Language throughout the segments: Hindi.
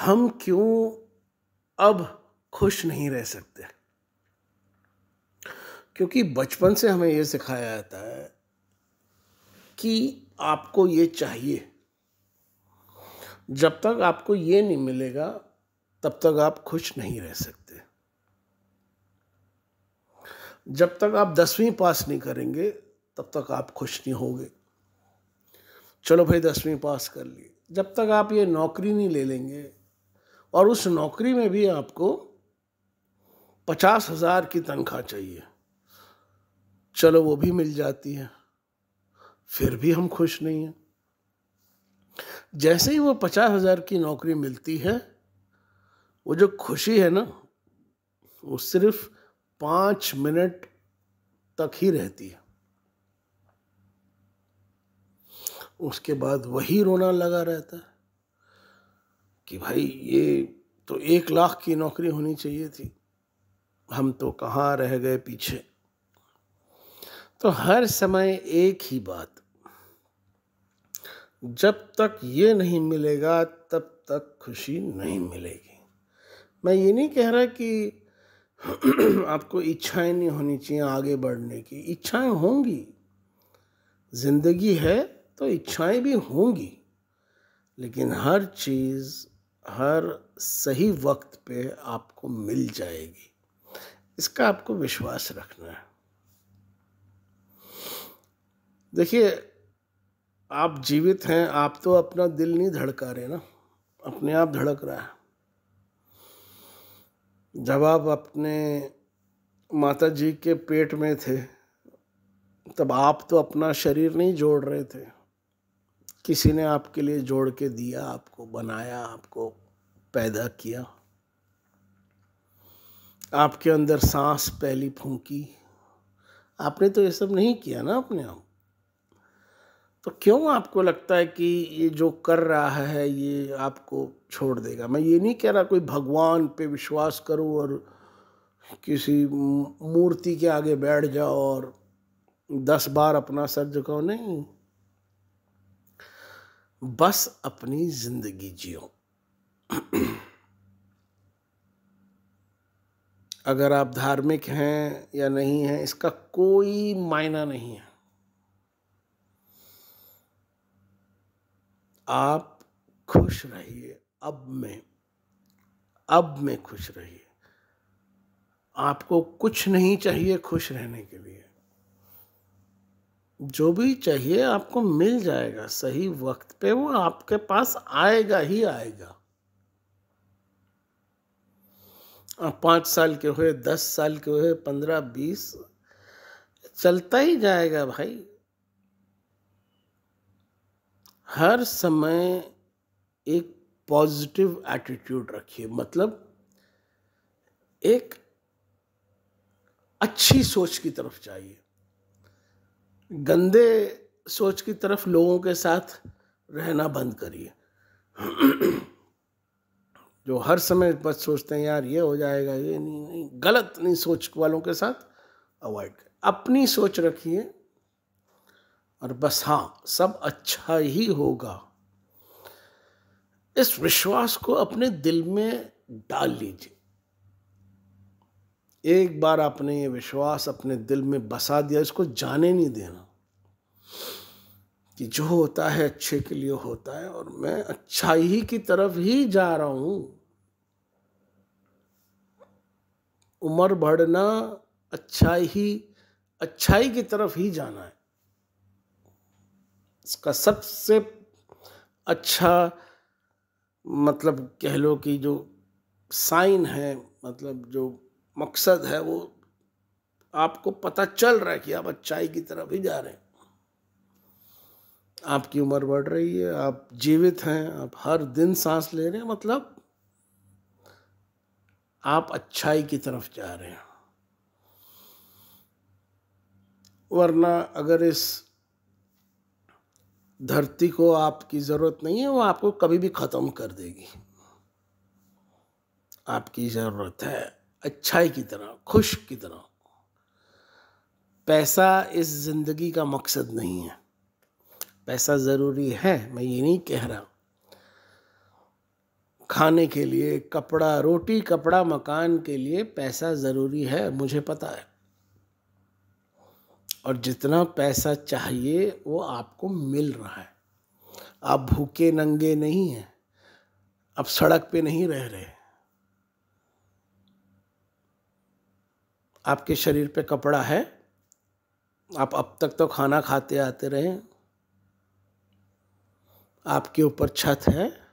हम क्यों अब खुश नहीं रह सकते? क्योंकि बचपन से हमें यह सिखाया जाता है कि आपको ये चाहिए। जब तक आपको ये नहीं मिलेगा, तब तक आप खुश नहीं रह सकते। जब तक आप दसवीं पास नहीं करेंगे, तब तक आप खुश नहीं होंगे। चलो भाई, दसवीं पास कर लिए। जब तक आप ये नौकरी नहीं ले लेंगे और उस नौकरी में भी आपको पचास हज़ार की तनख्वाह चाहिए। चलो वो भी मिल जाती है। फिर भी हम खुश नहीं हैं। जैसे ही वो पचास हज़ार की नौकरी मिलती है, वो जो खुशी है ना, वो सिर्फ़ पाँच मिनट तक ही रहती है। उसके बाद वही रोना लगा रहता है। कि भाई ये तो एक लाख की नौकरी होनी चाहिए थी। हम तो कहाँ रह गए पीछे। तो हर समय एक ही बात। जब तक ये नहीं मिलेगा, तब तक खुशी नहीं मिलेगी। मैं ये नहीं कह रहा कि आपको इच्छाएँ नहीं होनी चाहिए आगे बढ़ने की। इच्छाएँ होंगी। ज़िंदगी है तो इच्छाएँ भी होंगी। लेकिन हर चीज़ हर सही वक्त पे आपको मिल जाएगी। इसका आपको विश्वास रखना है। देखिए, आप जीवित हैं, आप तो अपना दिल नहीं धड़का रहे ना। अपने आप धड़क रहा है। जब आप अपने माता जी के पेट में थे, तब आप तो अपना शरीर नहीं जोड़ रहे थे। किसी ने आपके लिए जोड़ के दिया, आपको बनाया, आपको पैदा किया? आपके अंदर सांस पहली फूंकी। आपने तो ये सब नहीं किया ना अपने आप। तो क्यों आपको लगता है कि ये जो कर रहा है, ये आपको छोड़ देगा? मैं ये नहीं कह रहा कोई भगवान पे विश्वास करो और किसी मूर्ति के आगे बैठ जाओ और दस बार अपना सर झुकाओ, नहीं। बस अपनी ज़िंदगी जियो। अगर आप धार्मिक हैं या नहीं हैं, इसका कोई मायना नहीं है। आप खुश रहिए। अब में अब में खुश रहिए। आपको कुछ नहीं चाहिए खुश रहने के लिए। जो भी चाहिए आपको मिल जाएगा, सही वक्त पे वो आपके पास आएगा ही आएगा। आप पाँच साल के हुए, दस साल के हुए, पंद्रह, बीस, चलता ही जाएगा भाई। हर समय एक पॉजिटिव एटीट्यूड रखिए मतलब एक अच्छी सोच की तरफ़ चाहिए गंदे सोच की तरफ़ लोगों के साथ रहना बंद करिए। जो हर समय बस सोचते हैं, यार, ये हो जाएगा, ये नहीं नहीं। गलत नहीं सोच वालों के साथ अवॉइड अपनी सोच रखिए और बस हाँ सब अच्छा ही होगा। इस विश्वास को अपने दिल में डाल लीजिए। एक बार आपने ये विश्वास अपने दिल में बसा दिया, इसको जाने नहीं देना कि जो होता है अच्छे के लिए होता है और मैं अच्छाई की तरफ़ ही जा रहा हूँ। उम्र बढ़ना अच्छाई ही, अच्छाई की तरफ़ ही जाना है। इसका सबसे अच्छा मतलब कह लो कि जो साइन है मतलब जो मकसद है वो आपको पता चल रहा है कि आप अच्छाई की तरफ़ ही जा रहे हैं। आपकी उम्र बढ़ रही है, आप जीवित हैं, आप हर दिन सांस ले रहे हैं मतलब आप अच्छाई की तरफ़ जा रहे हैं। वरना अगर इस धरती को आपकी ज़रूरत नहीं है, वो आपको कभी भी ख़त्म कर देगी। आपकी ज़रूरत है। अच्छाई की तरह, खुश की तरह। पैसा इस ज़िंदगी का मकसद नहीं है। पैसा ज़रूरी है, मैं ये नहीं कह रहा। खाने के लिए, कपड़ा, रोटी, कपड़ा, मकान के लिए पैसा ज़रूरी है, मुझे पता है। और जितना पैसा चाहिए, वो आपको मिल रहा है। आप भूखे नंगे नहीं हैं। आप सड़क पे नहीं रह रहे। आपके शरीर पे कपड़ा है, आप अब तक तो खाना खाते आते रहे, आपके ऊपर छत है,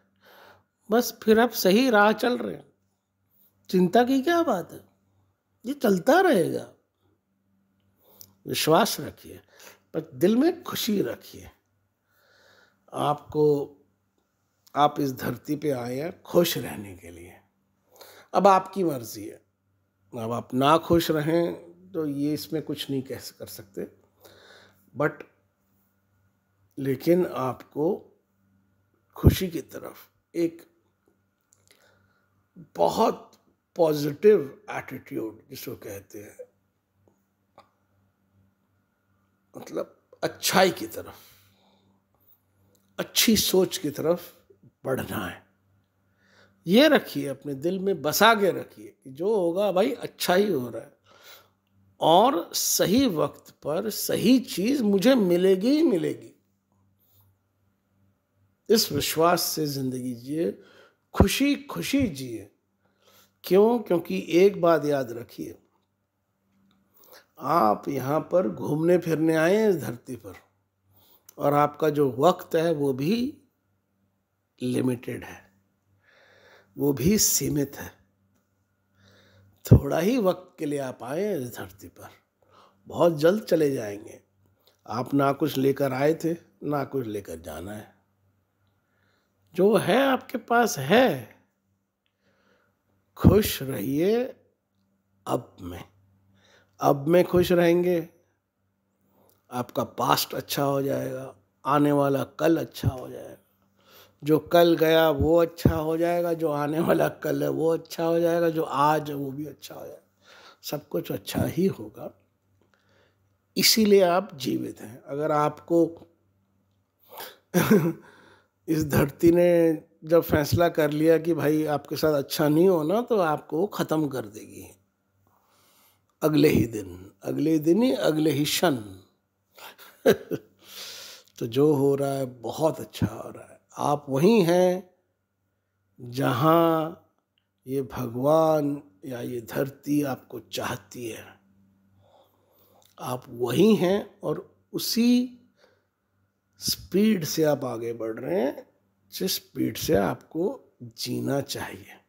बस फिर आप सही राह चल रहे हैं। चिंता की क्या बात है? ये चलता रहेगा। विश्वास रखिए, पर दिल में खुशी रखिए। आपको, आप इस धरती पे आए हैं खुश रहने के लिए। अब आपकी मर्ज़ी है। अब आप ना खुश रहें तो ये इसमें कुछ नहीं कह कर सकते। बट लेकिन आपको खुशी की तरफ़ एक बहुत पॉजिटिव एटीट्यूड जिसको कहते हैं मतलब अच्छाई की तरफ़, अच्छी सोच की तरफ़ बढ़ना है। ये रखिए, अपने दिल में बसा के रखिए कि जो होगा भाई अच्छा ही हो रहा है। और सही वक्त पर सही चीज़ मुझे मिलेगी ही मिलेगी। इस विश्वास से ज़िंदगी जिए खुशी खुशी जिए। क्यों? क्योंकि एक बात याद रखिए, आप यहाँ पर घूमने फिरने आए हैं इस धरती पर, और आपका जो वक्त है वो भी लिमिटेड है। वो भी सीमित है। थोड़ा ही वक्त के लिए आप आए इस धरती पर। बहुत जल्द चले जाएँगे। आप ना कुछ लेकर आए थे, ना कुछ लेकर जाना है। जो है आपके पास है। खुश रहिए अब में। अब में खुश रहेंगे। आपका पास्ट अच्छा हो जाएगा। आने वाला कल अच्छा हो जाएगा। जो कल गया वो अच्छा हो जाएगा, जो आने वाला कल है वो अच्छा हो जाएगा, जो आज है वो भी अच्छा हो जाएगा। सब कुछ अच्छा ही होगा। इसीलिए आप जीवित हैं। अगर आपको इस धरती ने जब फैसला कर लिया कि भाई आपके साथ अच्छा नहीं होना तो आपको ख़त्म कर देगी। अगले ही दिन, अगले दिन ही, अगले ही क्षण। तो जो हो रहा है, बहुत अच्छा हो रहा है। आप वहीं हैं जहाँ ये भगवान या ये धरती आपको चाहती है। आप वहीं हैं और उसी स्पीड से आप आगे बढ़ रहे हैं, जिस स्पीड से आपको जीना चाहिए।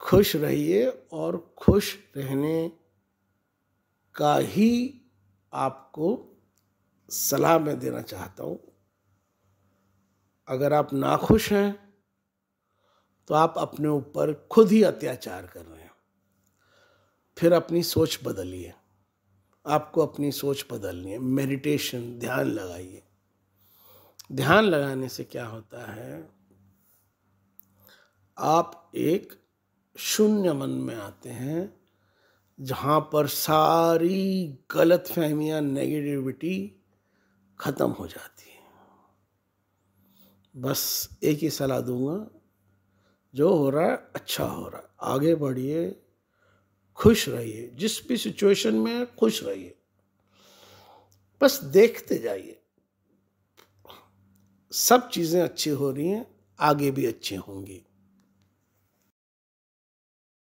खुश रहिए और खुश रहने का ही आपको सलाह मैं देना चाहता हूँ। अगर आप नाखुश हैं तो आप अपने ऊपर खुद ही अत्याचार कर रहे हैं। फिर अपनी सोच बदलिए। आपको अपनी सोच बदलनी है। मेडिटेशन, ध्यान लगाइए। ध्यान लगाने से क्या होता है, आप एक शून्य मन में आते हैं, जहाँ पर सारी गलत फहमियाँ नेगेटिविटी ख़त्म हो जाती है। बस एक ही सलाह दूँगा, जो हो रहा है अच्छा हो रहा है। आगे बढ़िए, खुश रहिए। जिस भी सिचुएशन में खुश रहिए। बस देखते जाइए। सब चीज़ें अच्छी हो रही हैं, आगे भी अच्छी होंगी।